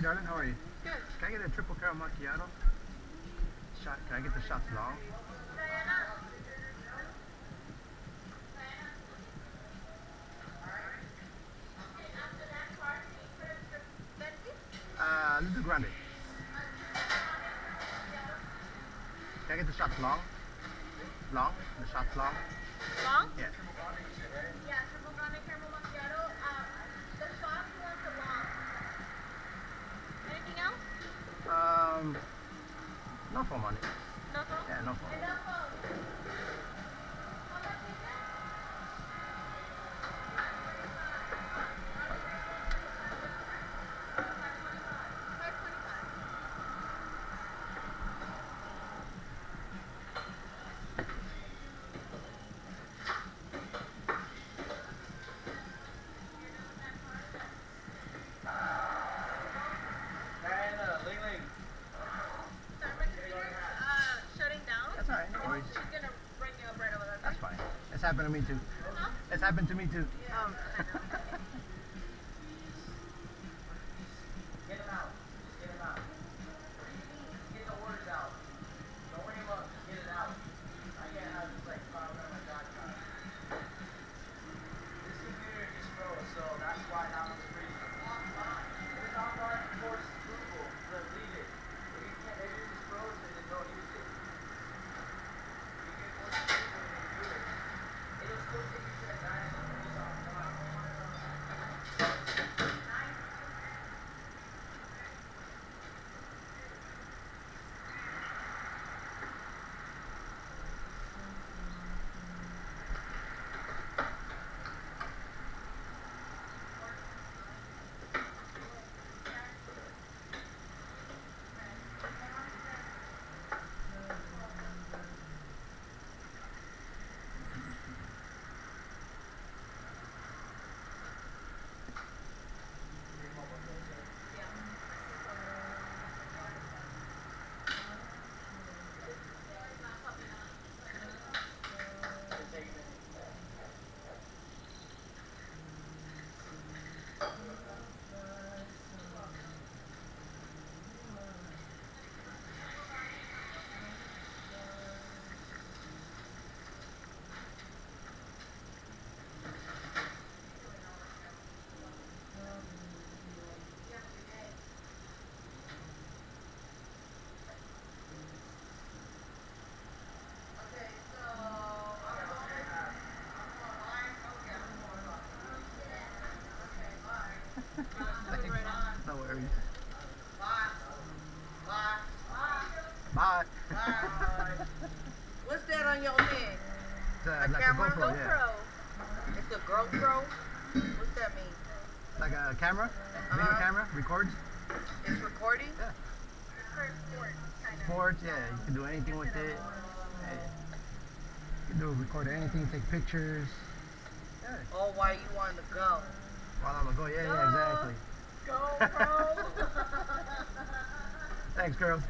Hi, darling. How are you? Good. Can I get a triple caramel macchiato? Shot. Can I get the shots long? Yeah. Okay, after that part, put it for the Benedict? Uh, little grande. Can I get the shots long? Long? The shots long? Long? Yeah. Yeah, triple grande caramel macchiato. Um, the sauce wants a long. Anything else? Um, no for money. No? Yeah, no for It's happened to me too. Huh? It's happened to me too. Um, Get him out. Just get him out. Get the orders out. Don't worry about it. Just get it out. I can't have this like five on my dot com. This computer just froze, so that's why that was freezing. It's online force approval. But leave it. If you can't, if it just frozen, then don't use it. You get force approval and then do it. It'll still take you to the nine. It's on. Come on. No worries. Bye. Bye. What's that on your? It's, uh, A like camera? a GoPro, yeah. It's a GoPro? What's that mean? Like a camera, video Uh-huh. camera, records. It's recording? For sports, kind of. Sports, yeah. You can do anything with it. Yeah. You can do record anything, take pictures. Yeah. Oh, why you want to go? While I'm go, yeah, yeah, exactly. GoPro. Thanks, girls.